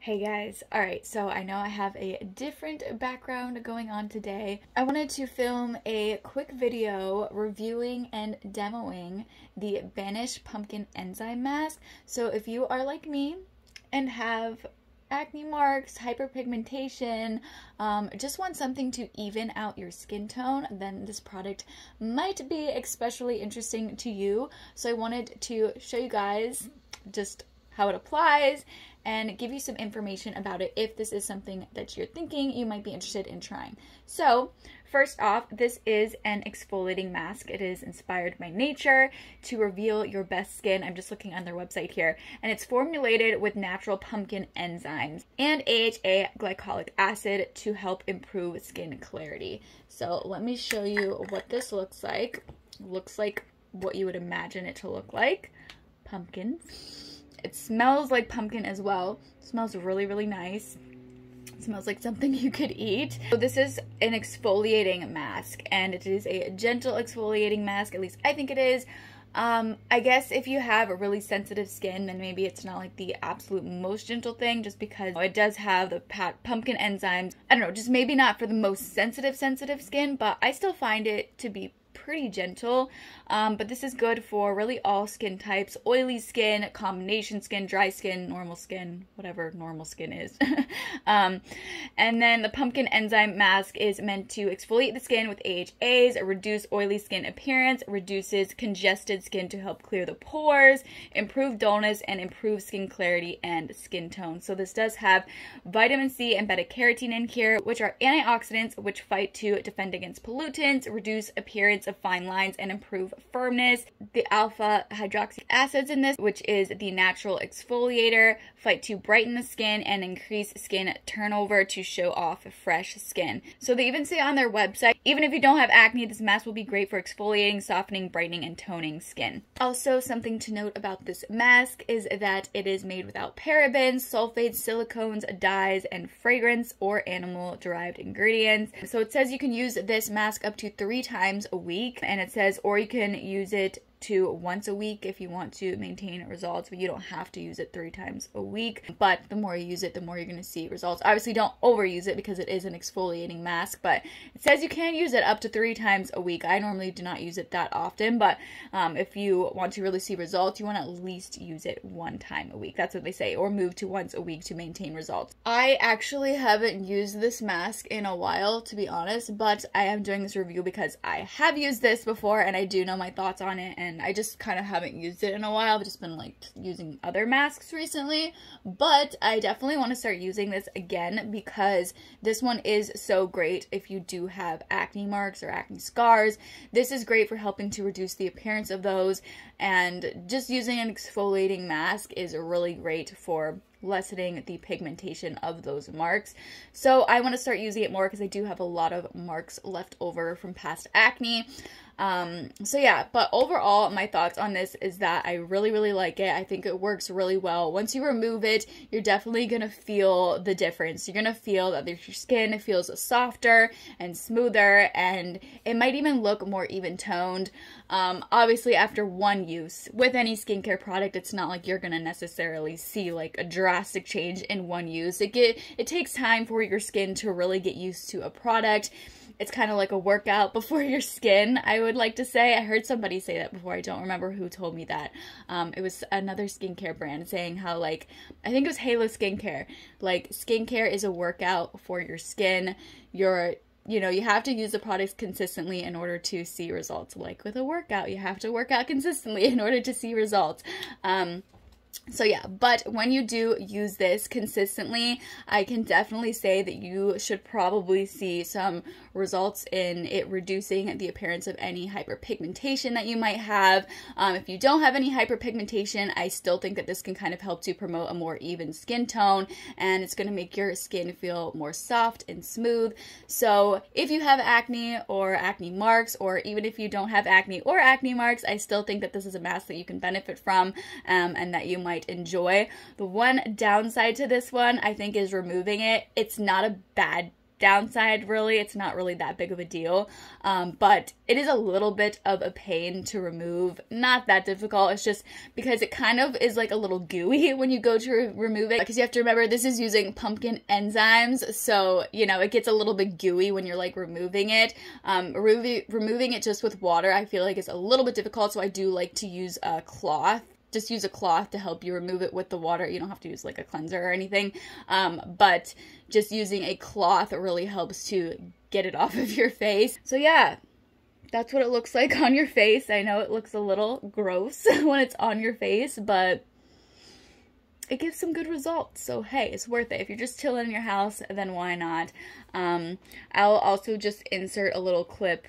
Hey guys, alright, so I know I have a different background going on today. I wanted to film a quick video reviewing and demoing the Banish Pumpkin Enzyme Mask. So if you are like me and have acne marks, hyperpigmentation, um, just want something to even out your skin tone, then this product might be especially interesting to you. So I wanted to show you guys just how it applies and give you some information about it if this is something that you're thinking you might be interested in trying. So, first off, this is an exfoliating mask. It is inspired by nature to reveal your best skin. I'm just looking on their website here, and it's formulated with natural pumpkin enzymes and AHA glycolic acid to help improve skin clarity. So, let me show you what this looks like. Looks like what you would imagine it to look like. Pumpkins it smells like pumpkin as well. It smells really, really nice. It smells like something you could eat. So this is an exfoliating mask and it is a gentle exfoliating mask. At least I think it is. Um, I guess if you have a really sensitive skin, then maybe it's not like the absolute most gentle thing just because it does have the pumpkin enzymes. I don't know, just maybe not for the most sensitive, sensitive skin, but I still find it to be pretty gentle, um, but this is good for really all skin types, oily skin, combination skin, dry skin, normal skin, whatever normal skin is. um, and then the pumpkin enzyme mask is meant to exfoliate the skin with AHAs, reduce oily skin appearance, reduces congested skin to help clear the pores, improve dullness, and improve skin clarity and skin tone. So this does have vitamin C and beta carotene in here, which are antioxidants which fight to defend against pollutants, reduce appearance of fine lines and improve firmness. The alpha hydroxy acids in this, which is the natural exfoliator, fight to brighten the skin and increase skin turnover to show off fresh skin. So they even say on their website, even if you don't have acne, this mask will be great for exfoliating, softening, brightening, and toning skin. Also, something to note about this mask is that it is made without parabens, sulfates, silicones, dyes, and fragrance or animal-derived ingredients. So it says you can use this mask up to three times a week week and it says or you can use it to once a week if you want to maintain results, but you don't have to use it three times a week. But the more you use it, the more you're going to see results. Obviously, don't overuse it because it is an exfoliating mask, but it says you can use it up to three times a week. I normally do not use it that often, but um, if you want to really see results, you want to at least use it one time a week. That's what they say, or move to once a week to maintain results. I actually haven't used this mask in a while, to be honest, but I am doing this review because I have used this before and I do know my thoughts on it. And and I just kind of haven't used it in a while. I've just been like using other masks recently, but I definitely want to start using this again because this one is so great if you do have acne marks or acne scars. This is great for helping to reduce the appearance of those and just using an exfoliating mask is really great for lessening the pigmentation of those marks. So I want to start using it more because I do have a lot of marks left over from past acne. Um, so yeah, but overall, my thoughts on this is that I really, really like it. I think it works really well. Once you remove it, you're definitely gonna feel the difference. You're gonna feel that your skin feels softer and smoother, and it might even look more even toned. Um, obviously, after one use with any skincare product, it's not like you're gonna necessarily see like a drastic change in one use. It get it takes time for your skin to really get used to a product it's kind of like a workout before your skin, I would like to say. I heard somebody say that before. I don't remember who told me that. Um, it was another skincare brand saying how, like, I think it was Halo Skincare. Like, skincare is a workout for your skin. You're you know, you have to use the products consistently in order to see results. Like with a workout, you have to work out consistently in order to see results. Um, so yeah, but when you do use this consistently, I can definitely say that you should probably see some results in it reducing the appearance of any hyperpigmentation that you might have. Um, if you don't have any hyperpigmentation, I still think that this can kind of help to promote a more even skin tone and it's going to make your skin feel more soft and smooth. So if you have acne or acne marks, or even if you don't have acne or acne marks, I still think that this is a mask that you can benefit from um, and that you might enjoy. The one downside to this one, I think, is removing it. It's not a bad downside really. It's not really that big of a deal. Um, but it is a little bit of a pain to remove. Not that difficult. It's just because it kind of is like a little gooey when you go to re remove it. Because you have to remember this is using pumpkin enzymes. So you know it gets a little bit gooey when you're like removing it. Um, removing, removing it just with water I feel like it's a little bit difficult. So I do like to use a cloth just use a cloth to help you remove it with the water. You don't have to use like a cleanser or anything. Um, but just using a cloth really helps to get it off of your face. So yeah, that's what it looks like on your face. I know it looks a little gross when it's on your face, but it gives some good results. So hey, it's worth it. If you're just chilling in your house, then why not? Um, I'll also just insert a little clip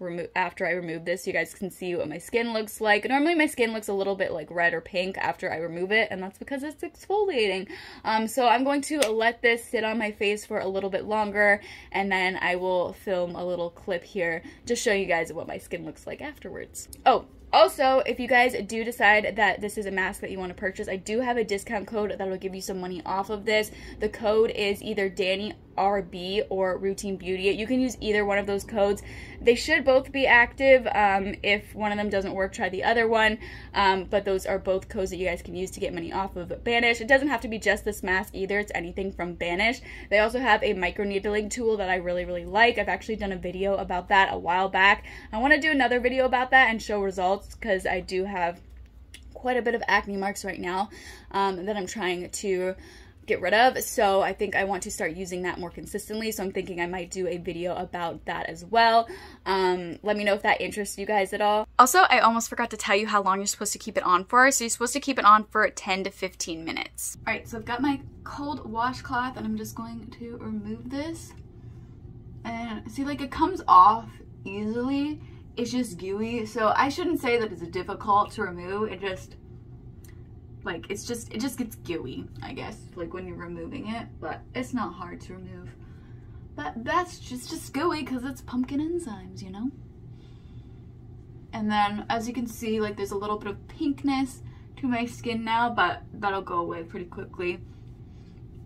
remove after I remove this you guys can see what my skin looks like. Normally my skin looks a little bit like red or pink after I remove it and that's because it's exfoliating. Um, so I'm going to let this sit on my face for a little bit longer and then I will film a little clip here to show you guys what my skin looks like afterwards. Oh, also, if you guys do decide that this is a mask that you want to purchase, I do have a discount code that will give you some money off of this. The code is either Dani RB or Routine Beauty. You can use either one of those codes. They should both be active. Um, if one of them doesn't work, try the other one. Um, but those are both codes that you guys can use to get money off of Banish. It doesn't have to be just this mask either. It's anything from Banish. They also have a micro needling tool that I really, really like. I've actually done a video about that a while back. I want to do another video about that and show results because I do have quite a bit of acne marks right now um, that I'm trying to get rid of. So I think I want to start using that more consistently. So I'm thinking I might do a video about that as well. Um, let me know if that interests you guys at all. Also, I almost forgot to tell you how long you're supposed to keep it on for. So you're supposed to keep it on for 10 to 15 minutes. All right, so I've got my cold washcloth and I'm just going to remove this. And see, like it comes off easily. It's just gooey. So I shouldn't say that it's difficult to remove. It just like it's just it just gets gooey i guess like when you're removing it but it's not hard to remove. But that's just just gooey because it's pumpkin enzymes you know? And then as you can see like there's a little bit of pinkness to my skin now but that'll go away pretty quickly.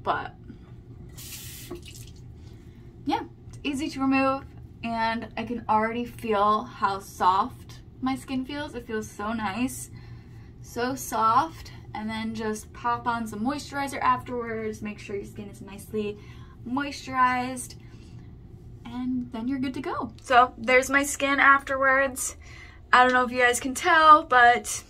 But yeah it's easy to remove and I can already feel how soft my skin feels. It feels so nice so soft and then just pop on some moisturizer afterwards. Make sure your skin is nicely moisturized and then you're good to go. So there's my skin afterwards. I don't know if you guys can tell, but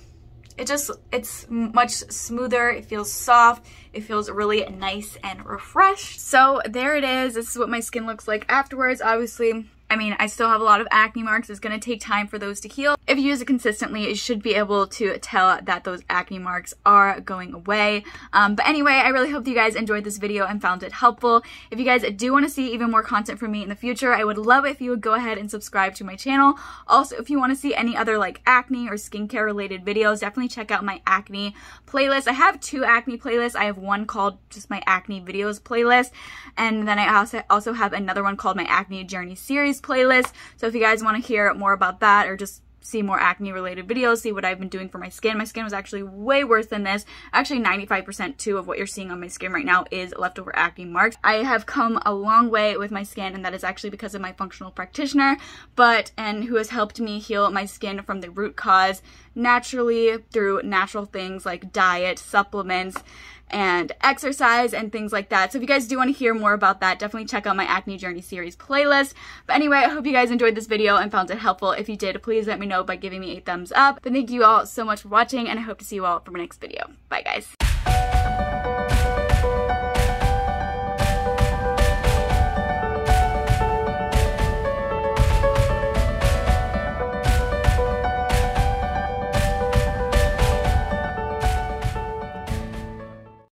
it just, it's much smoother. It feels soft. It feels really nice and refreshed. So there it is. This is what my skin looks like afterwards. Obviously, I mean, I still have a lot of acne marks. It's going to take time for those to heal. If you use it consistently, you should be able to tell that those acne marks are going away. Um, but anyway, I really hope you guys enjoyed this video and found it helpful. If you guys do want to see even more content from me in the future, I would love if you would go ahead and subscribe to my channel. Also, if you want to see any other like acne or skincare related videos, definitely check out my acne playlist. I have two acne playlists. I have one called just my acne videos playlist. And then I also, also have another one called my acne journey series playlist. So if you guys want to hear more about that or just see more acne related videos, see what I've been doing for my skin. My skin was actually way worse than this. Actually 95% too of what you're seeing on my skin right now is leftover acne marks. I have come a long way with my skin and that is actually because of my functional practitioner, but and who has helped me heal my skin from the root cause naturally through natural things like diet, supplements, and exercise and things like that. So if you guys do want to hear more about that, definitely check out my Acne Journey series playlist. But anyway, I hope you guys enjoyed this video and found it helpful. If you did, please let me know by giving me a thumbs up. But thank you all so much for watching and I hope to see you all for my next video. Bye guys.